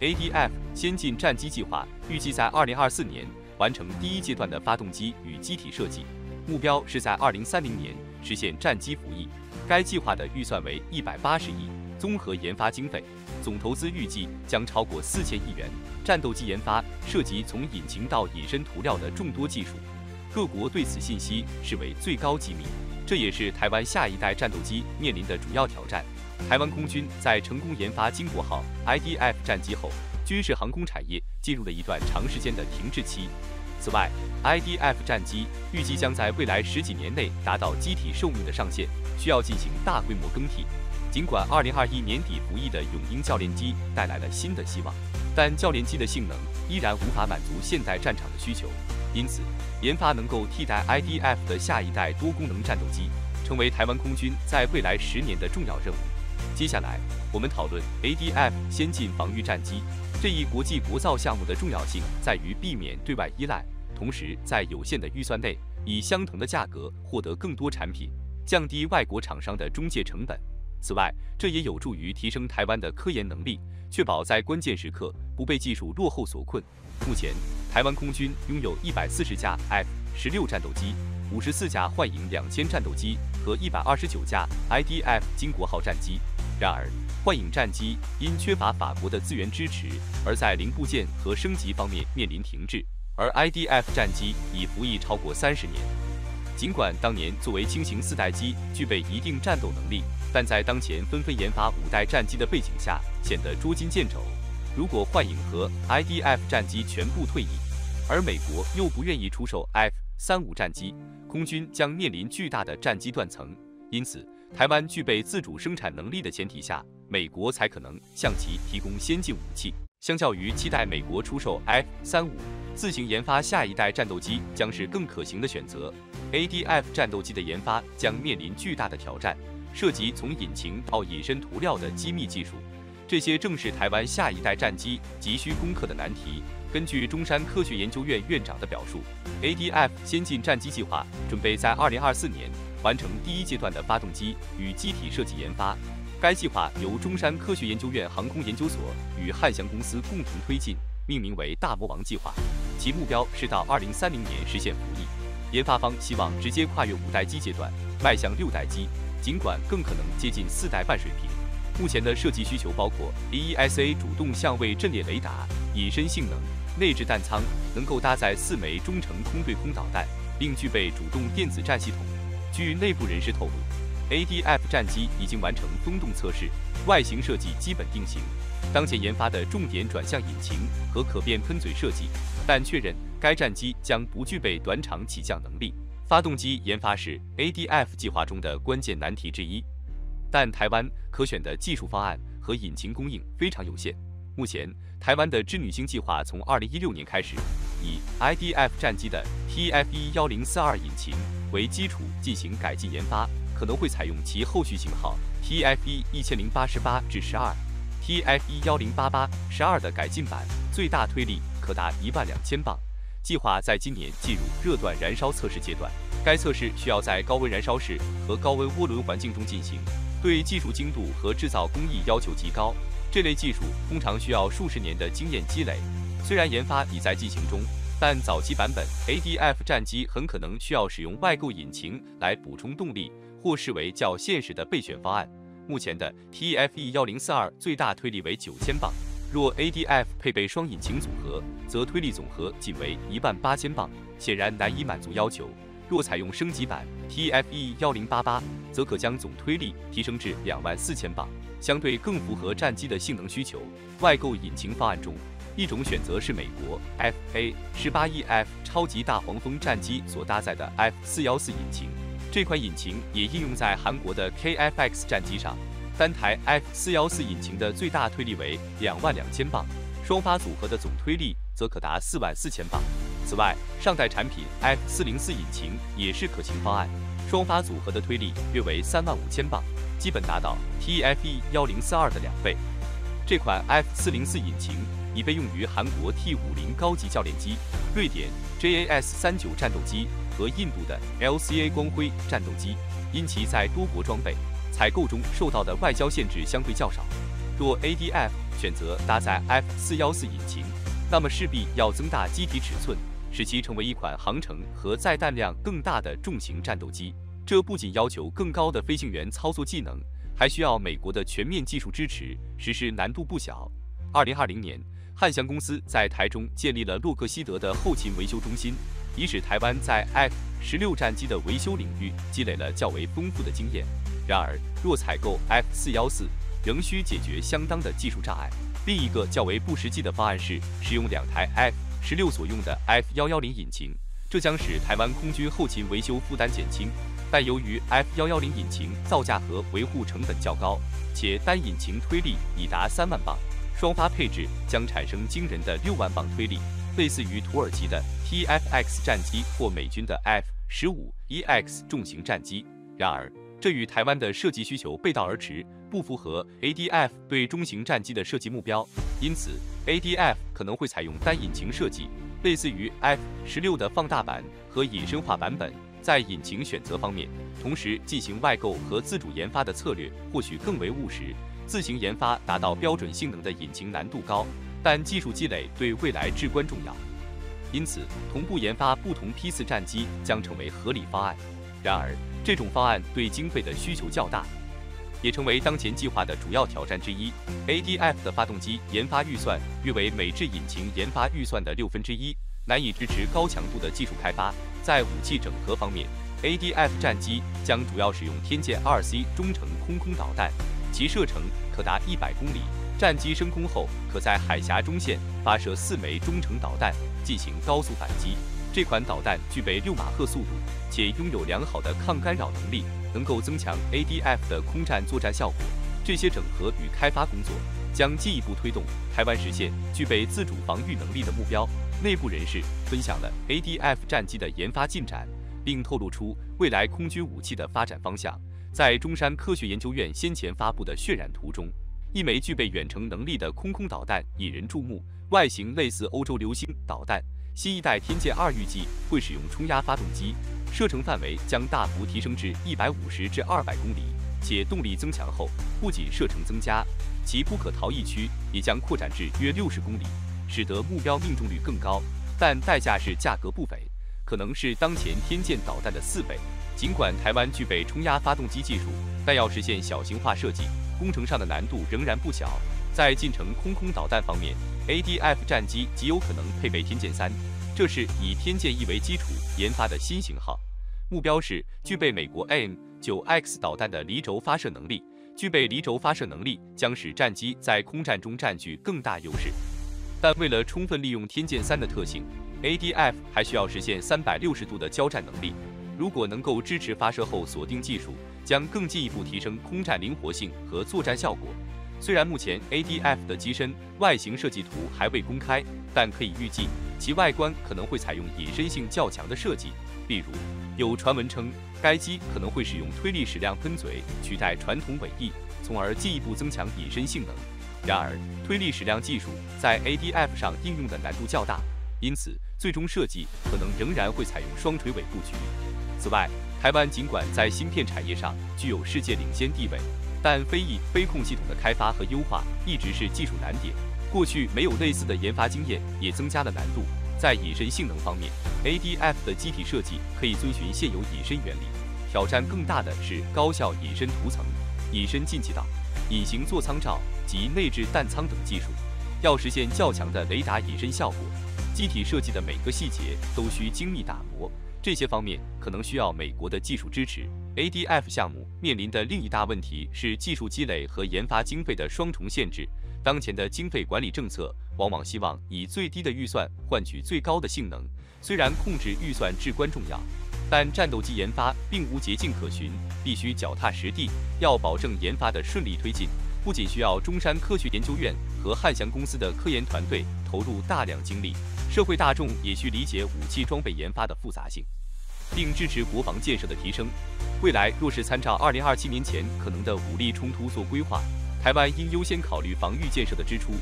ADF 先进战机计划预计在2024年完成第一阶段的发动机与机体设计，目标是在2030年实现战机服役。该计划的预算为180亿，综合研发经费总投资预计将超过4000亿元。战斗机研发涉及从引擎到隐身涂料的众多技术，各国对此信息视为最高机密。这也是台湾下一代战斗机面临的主要挑战。台湾空军在成功研发“金国号 ”IDF 战机后，军事航空产业进入了一段长时间的停滞期。此外，IDF 战机预计将在未来十几年内达到机体寿命的上限，需要进行大规模更替。尽管2021年底服役的永鹰教练机带来了新的希望，但教练机的性能依然无法满足现代战场的需求。因此，研发能够替代 IDF 的下一代多功能战斗机，成为台湾空军在未来十年的重要任务。接下来，我们讨论 ADF 先进防御战机这一国际国造项目的重要性，在于避免对外依赖，同时在有限的预算内，以相同的价格获得更多产品，降低外国厂商的中介成本。此外，这也有助于提升台湾的科研能力，确保在关键时刻不被技术落后所困。目前，台湾空军拥有一百四十架 F 十六战斗机，五十四架幻影两千战斗机和一百二十九架 IDF 金国号战机。然而，幻影战机因缺乏法国的资源支持，而在零部件和升级方面面临停滞。而 IDF 战机已服役超过三十年，尽管当年作为轻型四代机具备一定战斗能力，但在当前纷纷研发五代战机的背景下，显得捉襟见肘。如果幻影和 IDF 战机全部退役，而美国又不愿意出售 F 三五战机，空军将面临巨大的战机断层。因此，台湾具备自主生产能力的前提下，美国才可能向其提供先进武器。相较于期待美国出售 F 三五，自行研发下一代战斗机将是更可行的选择。ADF 战斗机的研发将面临巨大的挑战，涉及从引擎到隐身涂料的机密技术。这些正是台湾下一代战机急需攻克的难题。根据中山科学研究院院长的表述，ADF 先进战机计划准备在2024年完成第一阶段的发动机与机体设计研发。该计划由中山科学研究院航空研究所与汉翔公司共同推进，命名为“大魔王计划”。其目标是到2030年实现服役。研发方希望直接跨越五代机阶段，迈向六代机，尽管更可能接近四代半水平。目前的设计需求包括 AESA 主动相位阵列雷达、隐身性能、内置弹舱，能够搭载四枚中程空对空导弹，并具备主动电子战系统。据内部人士透露，ADF 战机已经完成风洞测试，外形设计基本定型。当前研发的重点转向引擎和可变喷嘴设计，但确认该战机将不具备短场起降能力。发动机研发是 ADF 计划中的关键难题之一。但台湾可选的技术方案和引擎供应非常有限。目前，台湾的织女星计划从2016年开始，以 IDF 战机的 TF-1042 引擎为基础进行改进研发，可能会采用其后续型号 TF-1088 至12、TF-1088 12的改进版，最大推力可达一万两千磅。计划在今年进入热锻燃烧测试阶段，该测试需要在高温燃烧室和高温涡轮环境中进行。对技术精度和制造工艺要求极高，这类技术通常需要数十年的经验积累。虽然研发已在进行中，但早期版本 ADF 战机很可能需要使用外购引擎来补充动力，或视为较现实的备选方案。目前的 TFE 幺零四二最大推力为九千磅，若 ADF 配备双引擎组合，则推力总和仅为一万八千磅，显然难以满足要求。若采用升级版 TFE 幺零八八，则可将总推力提升至两万四千磅，相对更符合战机的性能需求。外购引擎方案中，一种选择是美国 FA 十八 EF 超级大黄蜂战机所搭载的 F 四幺四引擎，这款引擎也应用在韩国的 KFX 战机上。单台 F 四幺四引擎的最大推力为两万两千磅，双发组合的总推力则可达四万四千磅。此外，上代产品 F 四零四引擎也是可行方案，双发组合的推力约为三万五千磅，基本达到 TFE 幺零四二的两倍。这款 F 四零四引擎已被用于韩国 T 五零高级教练机、瑞典 JAS 三九战斗机和印度的 LCA 光辉战斗机，因其在多国装备采购中受到的外交限制相对较少。若 ADF 选择搭载 F 四幺四引擎，那么势必要增大机体尺寸，使其成为一款航程和载弹量更大的重型战斗机。这不仅要求更高的飞行员操作技能，还需要美国的全面技术支持，实施难度不小。二零二零年，汉翔公司在台中建立了洛克希德的后勤维修中心，以使台湾在 F 十六战机的维修领域积累了较为丰富的经验。然而，若采购 F 四幺四，仍需解决相当的技术障碍。另一个较为不实际的方案是使用两台 F 十六所用的 F 幺幺零引擎，这将使台湾空军后勤维修负担减轻。但由于 F 幺幺零引擎造价和维护成本较高，且单引擎推力已达三万磅，双发配置将产生惊人的六万磅推力，类似于土耳其的 TFX 战机或美军的 F 十五 EX 重型战机。然而，这与台湾的设计需求背道而驰。不符合 ADF 对中型战机的设计目标，因此 ADF 可能会采用单引擎设计，类似于 F 十六的放大版和隐身化版本。在引擎选择方面，同时进行外购和自主研发的策略或许更为务实。自行研发达到标准性能的引擎难度高，但技术积累对未来至关重要。因此，同步研发不同批次战机将成为合理方案。然而，这种方案对经费的需求较大。也成为当前计划的主要挑战之一。ADF 的发动机研发预算约为美制引擎研发预算的六分之一，难以支持高强度的技术开发。在武器整合方面，ADF 战机将主要使用天剑 2C 中程空空导弹，其射程可达一百公里。战机升空后，可在海峡中线发射四枚中程导弹进行高速反击。这款导弹具备六马赫速度，且拥有良好的抗干扰能力。能够增强 ADF 的空战作战效果。这些整合与开发工作将进一步推动台湾实现具备自主防御能力的目标。内部人士分享了 ADF 战机的研发进展，并透露出未来空军武器的发展方向。在中山科学研究院先前发布的渲染图中，一枚具备远程能力的空空导弹引人注目，外形类似欧洲流星导弹。新一代天剑二预计会使用冲压发动机。射程范围将大幅提升至一百五十至二百公里，且动力增强后，不仅射程增加，其不可逃逸区也将扩展至约六十公里，使得目标命中率更高。但代价是价格不菲，可能是当前天剑导弹的四倍。尽管台湾具备冲压发动机技术，但要实现小型化设计，工程上的难度仍然不小。在近程空空导弹方面，ADF 战机极有可能配备天剑三。这是以天剑一为基础研发的新型号，目标是具备美国 AIM 九 X 导弹的离轴发射能力。具备离轴发射能力将使战机在空战中占据更大优势。但为了充分利用天剑三的特性，ADF 还需要实现三百六十度的交战能力。如果能够支持发射后锁定技术，将更进一步提升空战灵活性和作战效果。虽然目前 ADF 的机身外形设计图还未公开，但可以预计。其外观可能会采用隐身性较强的设计，例如，有传闻称该机可能会使用推力矢量喷嘴取代传统尾翼，从而进一步增强隐身性能。然而，推力矢量技术在 ADF 上应用的难度较大，因此最终设计可能仍然会采用双垂尾布局。此外，台湾尽管在芯片产业上具有世界领先地位，但飞翼飞控系统的开发和优化一直是技术难点。过去没有类似的研发经验，也增加了难度。在隐身性能方面，ADF 的机体设计可以遵循现有隐身原理。挑战更大的是高效隐身涂层、隐身进气道、隐形座舱罩及内置弹仓等技术。要实现较强的雷达隐身效果，机体设计的每个细节都需精密打磨。这些方面可能需要美国的技术支持。ADF 项目面临的另一大问题是技术积累和研发经费的双重限制。当前的经费管理政策往往希望以最低的预算换取最高的性能。虽然控制预算至关重要，但战斗机研发并无捷径可循，必须脚踏实地。要保证研发的顺利推进，不仅需要中山科学研究院和汉翔公司的科研团队投入大量精力，社会大众也需理解武器装备研发的复杂性，并支持国防建设的提升。未来若是参照2027年前可能的武力冲突做规划。台湾应优先考虑防御建设的支出，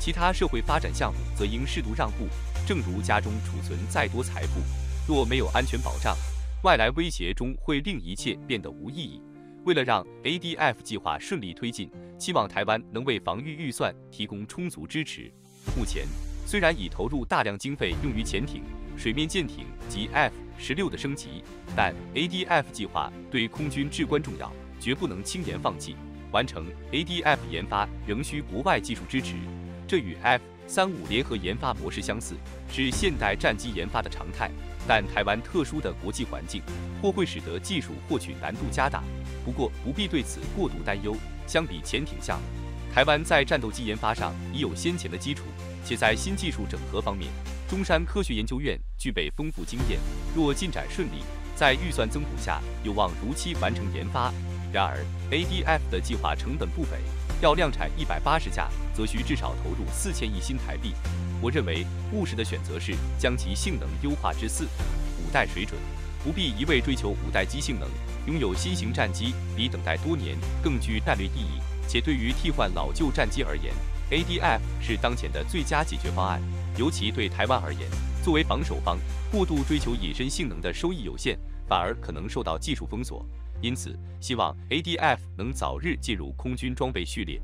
其他社会发展项目则应适度让步。正如家中储存再多财富，若没有安全保障，外来威胁中会令一切变得无意义。为了让 ADF 计划顺利推进，期望台湾能为防御预算提供充足支持。目前，虽然已投入大量经费用于潜艇、水面舰艇及 F 十六的升级，但 ADF 计划对空军至关重要，绝不能轻言放弃。完成 ADF 研发仍需国外技术支持，这与 F 三五联合研发模式相似，是现代战机研发的常态。但台湾特殊的国际环境或会使得技术获取难度加大。不过不必对此过度担忧。相比潜艇项目，台湾在战斗机研发上已有先前的基础，且在新技术整合方面，中山科学研究院具备丰富经验。若进展顺利，在预算增补下，有望如期完成研发。然而，ADF 的计划成本不菲，要量产一百八十架，则需至少投入四千亿新台币。我认为务实的选择是将其性能优化至四五代水准，不必一味追求五代机性能。拥有新型战机比等待多年更具战略意义，且对于替换老旧战机而言，ADF 是当前的最佳解决方案。尤其对台湾而言，作为防守方，过度追求隐身性能的收益有限，反而可能受到技术封锁。因此，希望 ADF 能早日进入空军装备序列。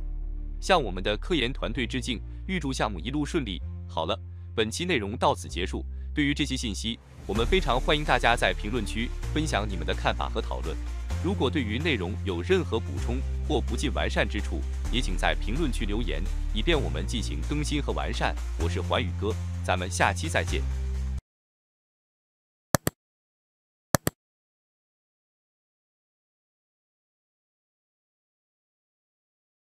向我们的科研团队致敬，预祝项目一路顺利。好了，本期内容到此结束。对于这些信息，我们非常欢迎大家在评论区分享你们的看法和讨论。如果对于内容有任何补充或不尽完善之处，也请在评论区留言，以便我们进行更新和完善。我是环宇哥，咱们下期再见。